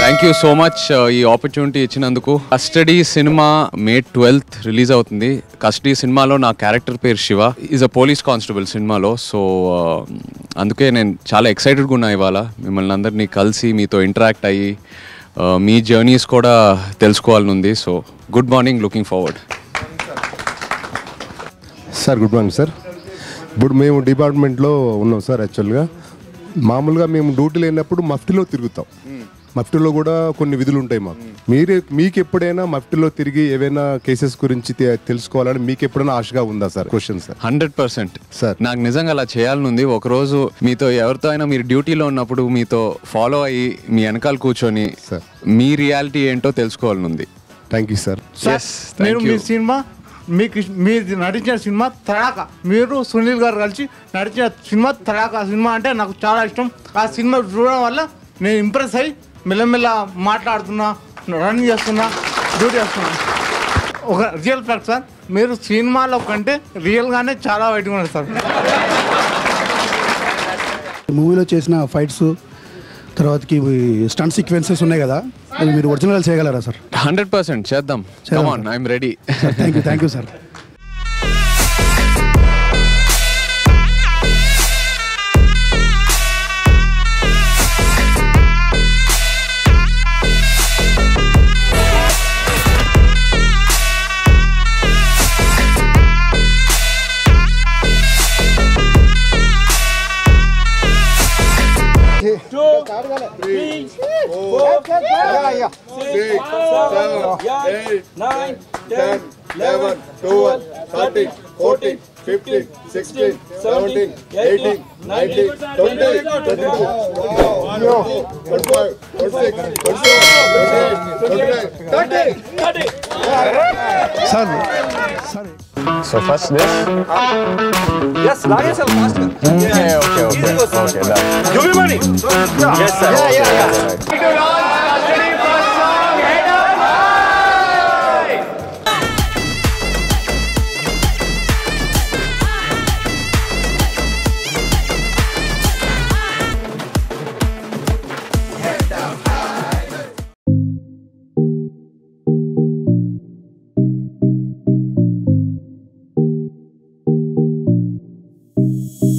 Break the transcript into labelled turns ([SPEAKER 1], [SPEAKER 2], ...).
[SPEAKER 1] Thank you so much ఈ opportunity ఇచ్చినందుకు. Custody cinema May twelfth release అవుతుంది. Custody సినిమాలో నా క్యారెక్టర్ పేరు Shiva. Is a police constable సినిమాలో సో అందుకే నేను చాలా ఎక్సైటెడ్గా ఉన్నా ఇవాళ. మిమ్మల్ని అందరినీ కలిసి మీతో ఇంటరాక్ట్ అయ్యి uh, మీ జర్నీస్ కూడా తెలుసుకోవాలని ఉంది. So good morning looking forward
[SPEAKER 2] sir good morning sir ఇప్పుడు మేము డిపార్ట్మెంట్లో ఉన్నాం సార్ యాక్చువల్గా. మామూలుగా మేము డ్యూటీ లేనప్పుడు మఫ్టీలో తిరుగుతాం. మఫ్టీలో కూడా కొన్ని విధులు ఉంటాయి మాకు. మీరే మీకు ఎప్పుడైనా మఫ్టీలో తిరిగి ఏవైనా కేసెస్ గురించి తె- తెలుసుకోవాలని మీకు ఎప్పుడైనా ఆశగా ఉందా sir? Question sir.
[SPEAKER 1] Hundred percent.
[SPEAKER 2] Sir.
[SPEAKER 1] నాకు నిజంగా అలా చేయాలనుంది. ఒకరోజు మీతో ఎవరితో అయినా మీరు డ్యూటీలో ఉన్నప్పుడు మీతో ఫాలో అయ్యి మీ వెనకాల కూర్చొని. మీ రియాలిటీ ఏంటో తెలుసుకోవాలనుంది.
[SPEAKER 2] Thank you sir. Yes,
[SPEAKER 1] thank మీరు మీ.
[SPEAKER 3] సినిమా మీకు మీరు నటించిన సినిమా తడాక మీరు సునీల్ గారు కలిసి నటించిన సినిమా తడాక సినిమా అంటే నాకు చాలా ఇష్టం. ఆ సినిమా చూడడం వల్ల నేను ఇంప్రెస్ అయ్యి మెల్లమెల్ల మాట్లాడుతున్నా రన్నింగ్ చేస్తున్నా డ్యూటీ చేస్తున్నా. ఒక రియల్ ఫ్యాక్ట్ సార్ మీరు సినిమాలో కంటే రియల్గానే చాలా బయటకు ఉన్నారు సార్
[SPEAKER 4] మూవీలో చేసిన ఫైట్స్ తర్వాతకి స్టంట్ సీక్వెన్సెస్ ఉన్నాయి కదా అవి మీరు ఒరిజినల్ చేయగలరా సార్
[SPEAKER 1] హండ్రెడ్ పర్సెంట్ చేద్దాం. I'm ready thank you thank
[SPEAKER 4] you sir Three, four, five, six, seven, eight, nine, ten, eleven, twelve, thirteen, fourteen,
[SPEAKER 2] fifteen, sixteen, seventeen, eighteen, nineteen, twenty, twenty-two, twenty-four,
[SPEAKER 4] twenty-five, twenty-six, twenty-seven, twenty-eight,
[SPEAKER 1] so first this? Yes, lage yourself faster. Hmm? Yeah, okay, okay. Okay. Give me money. Yes, sir. Yeah, yeah, yeah.